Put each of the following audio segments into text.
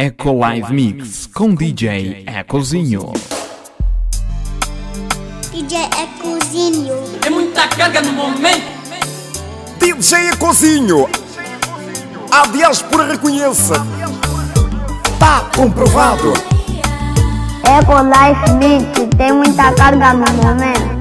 Eco Live Mix com DJ Ecozinho. DJ Ecozinho. É muita carga no momento. DJ Ecozinho. A diáspora reconheça. Tá comprovado. Eco Live Mix tem muita carga no momento.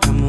come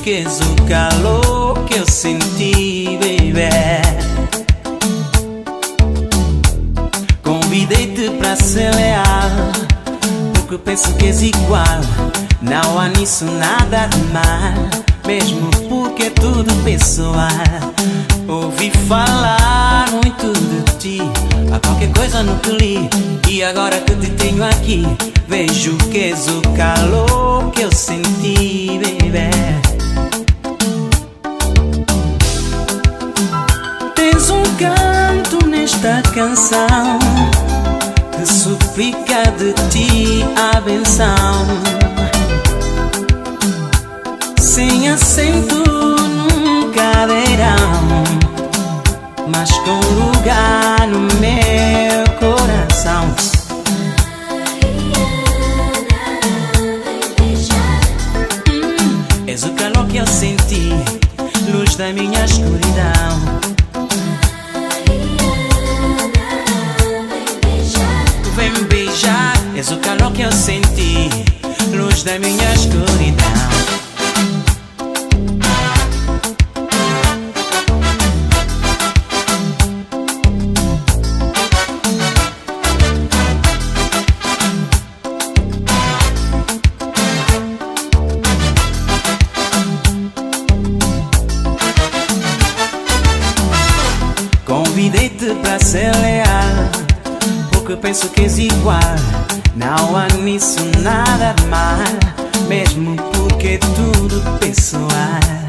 esqueço o calor que eu senti, baby. Convidei-te pra acelerar, porque penso que és igual. Não há nisso nada de mal, mesmo porque é tudo pessoal. Ouvi falar muito de ti, há qualquer coisa no que li. E agora que te tenho aqui, vejo que és o calor benção. Sem acento num cadeirão, mas com lugar no meu coração. Hum, és o calor que eu senti, luz da minha escuridão. És o calor que eu senti, luz da minha escuridão. Convidei-te para ser leal, porque penso que és igual. Não há nisso nada de mal, mesmo porque é tudo pessoal.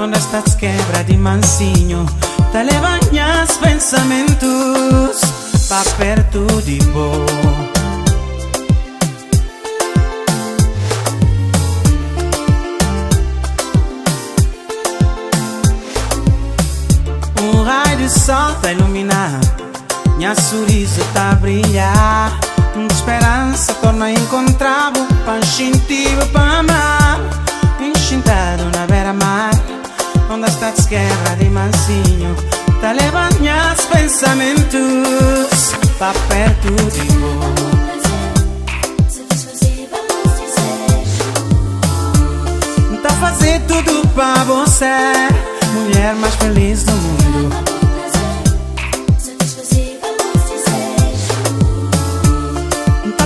Onde estás quebra de mansinho Te levanhas pensamentos Pa perto de boa Um raio de sol tá iluminar Minha sorriso tá brilhar esperança torna incontrável Pra instintivo pra amar Enxintado na beira-mar Onde está desguerra de mansinho. Tá levando meus pensamentos Pra perto de boa Tá fazer tudo pra você Mulher mais feliz do mundo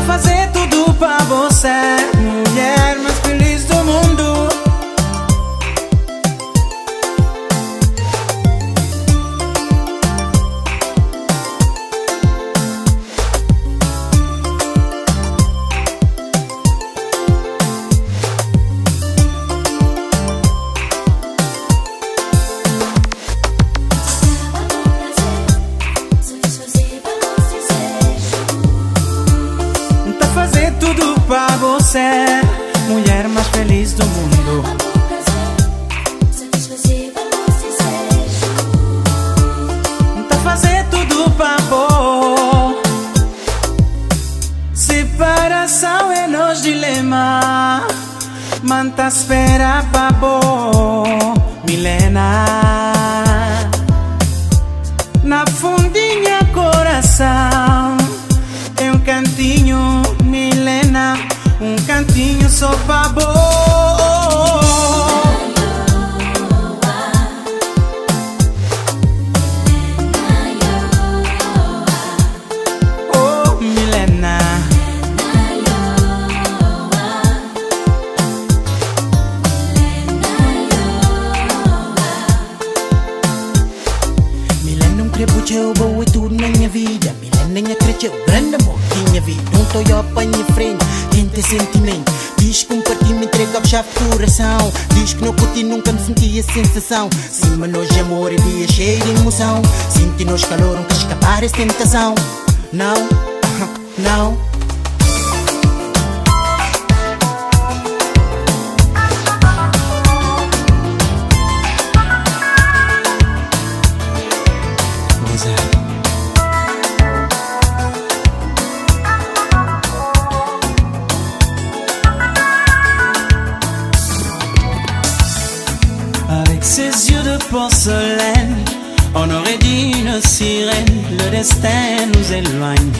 fazer tudo pra você aconteceu boa e tudo na minha vida Milena cresceu, grande amor tinha vida Não estou eu para minha frente, tem sentimento Diz que um partido me entrega a chave do coração Diz que não curti, nunca me senti a sensação mas hoje amor é dia cheio de emoção Senti nos calor, nunca escapar essa tentação Não, não sirène. Le destin nous éloigne,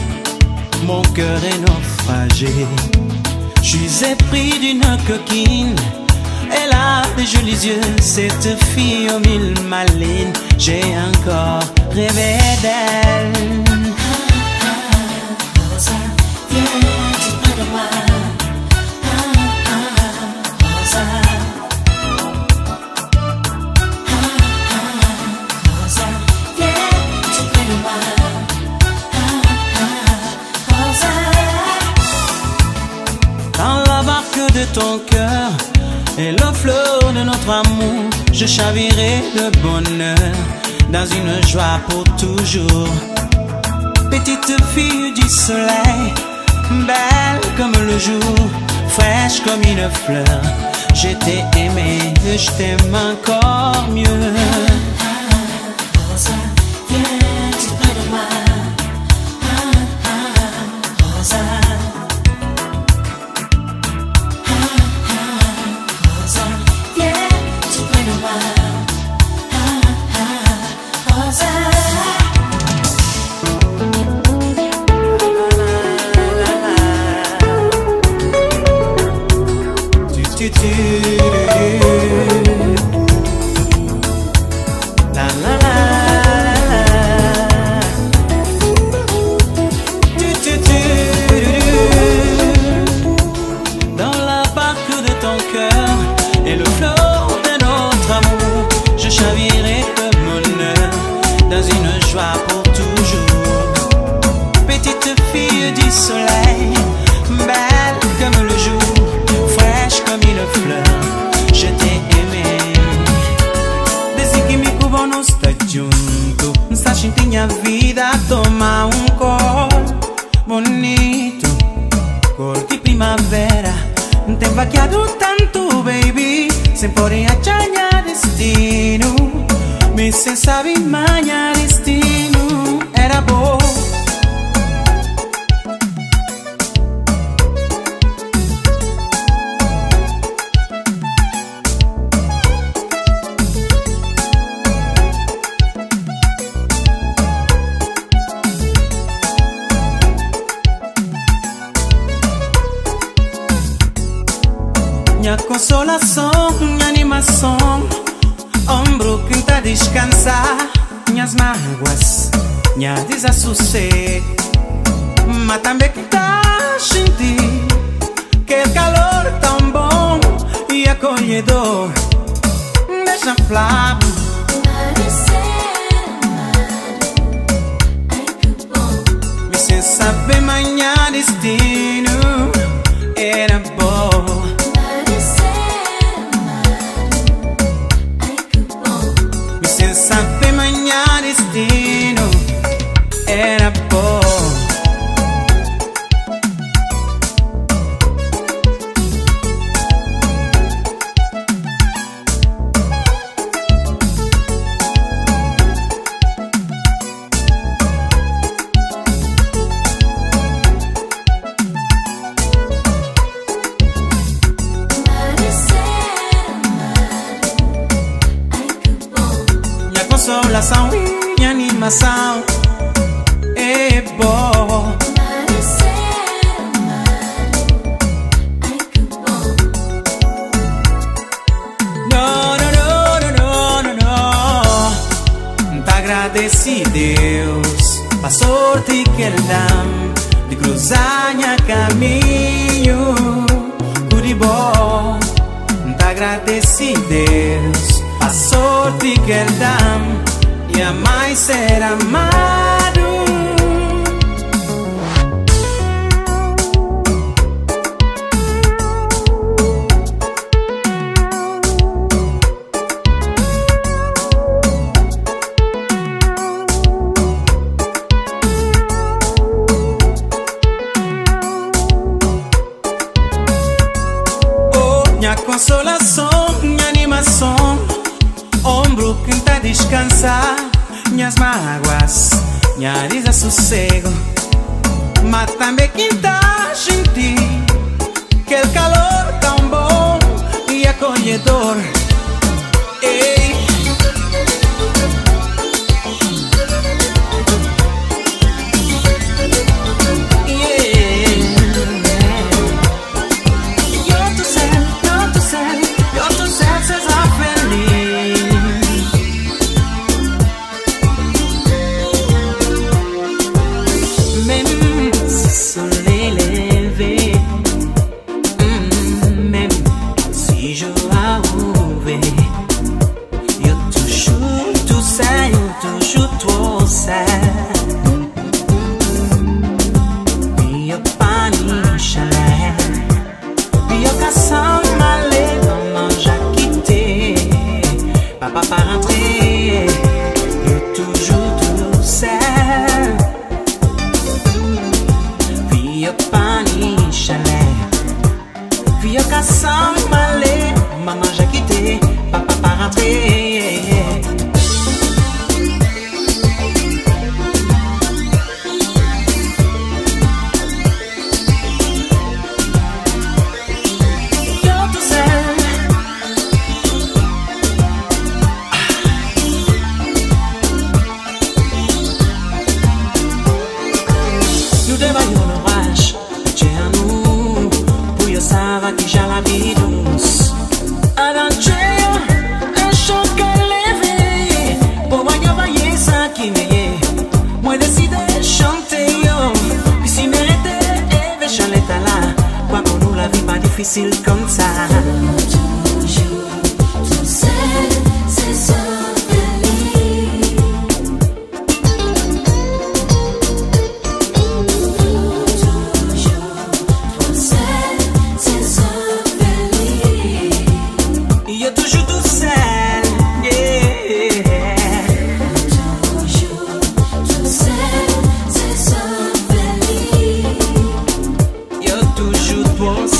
mon cœur est naufragé. Je suis épris d'une coquine. Elle a des jolis yeux, cette fille aux mille malines. J'ai encore rêvé d'elle. Dans une joie pour toujours. Petite fille du soleil, belle comme le jour, fraîche comme une fleur. Je t'ai aimé, je t'aime encore mieux. Minha consolação, minha animação. Ombro que tá descansar Minhas mágoas, minha desassossego. Mas também que tá sentir Que calor tão bom e acolhedor. Deixa falar Me sem saber manhã destino consolação e animação É bom agradecido Deus A sorte que Ele dá De cruzar minha caminho Tudo por ti que el DAM e mai será más. I'm making time. você.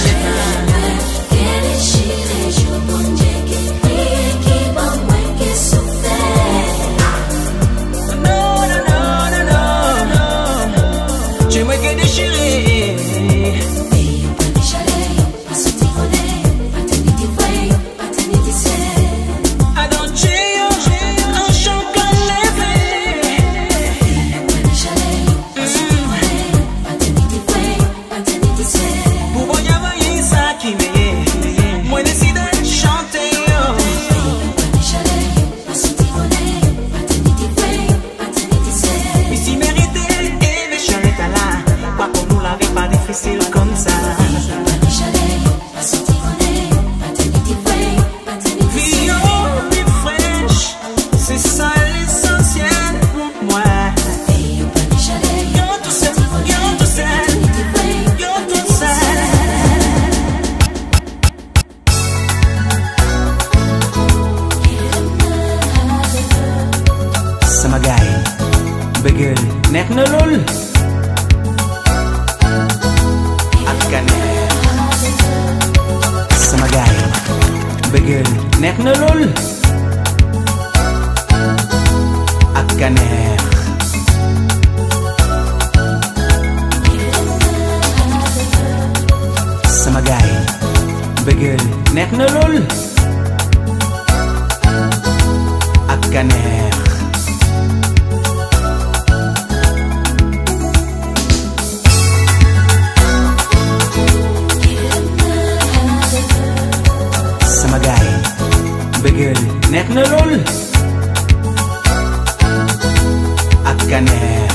谁让我们电系列碰见 bëggeel neex na lool. Ak kaneex sama gaay bëggeel neex na lool. Ak kaneex sama gaay bëggeel neex na lool. Ak kaneex bëggeel neex na lool ak kaneex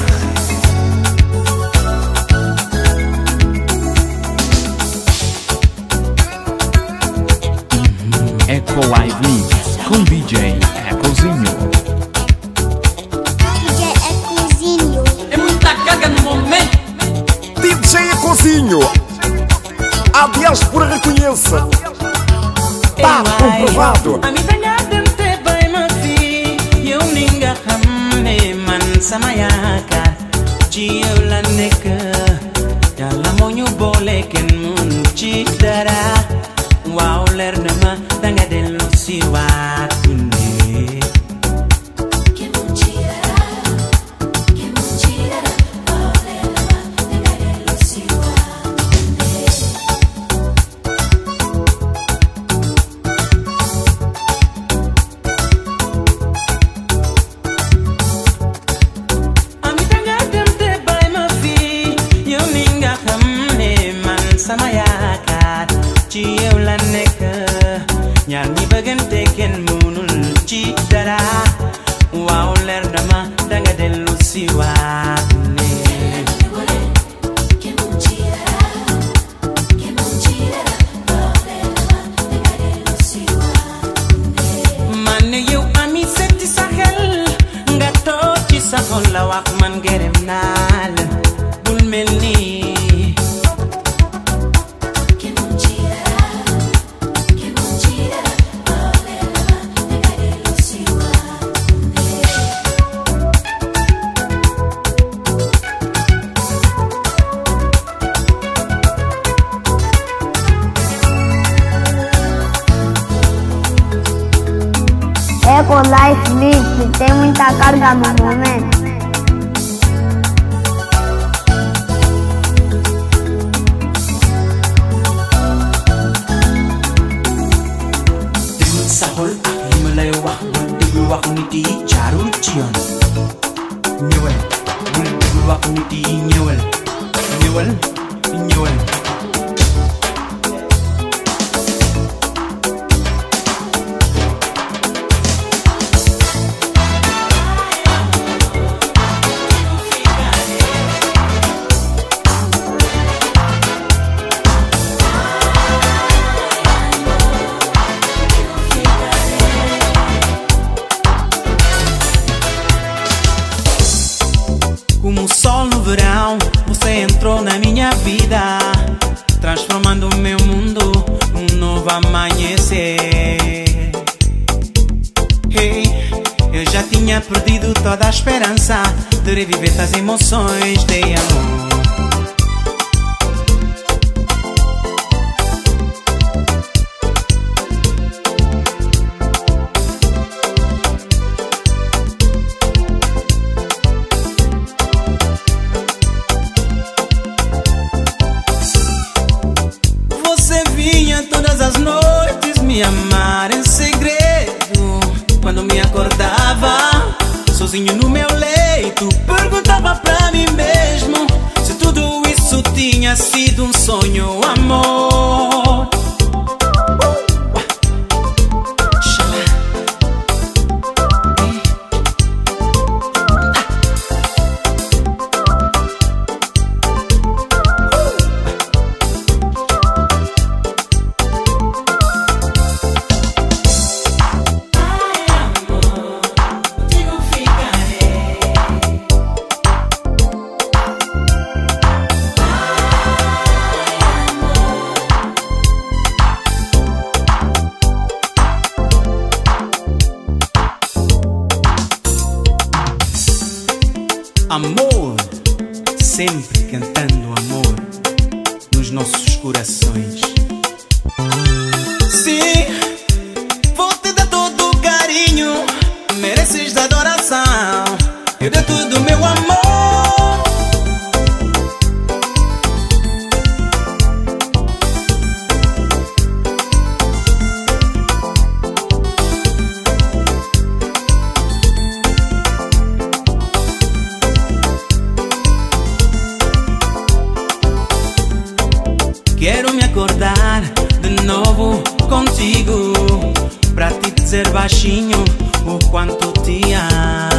Eco Live aprovado amitanyazem tebai masi yeuninga hamne man samayaka chiyeulaneka yalamonyu boleken munuchidara wauler xol la wax man gërëm naa bul Life Mix tem muita carga no momento. Sol no verão, você entrou na minha vida, transformando o meu mundo num novo amanhecer. Hey, eu já tinha perdido toda a esperança de reviver as emoções de amor. Sozinho no meu leito, perguntava pra mim mesmo se tudo isso tinha sido um sonho, amor. Dizer baixinho o quanto te amo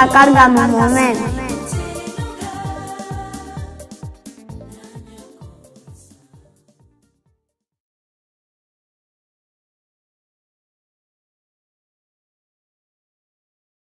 la carga, Mohamed.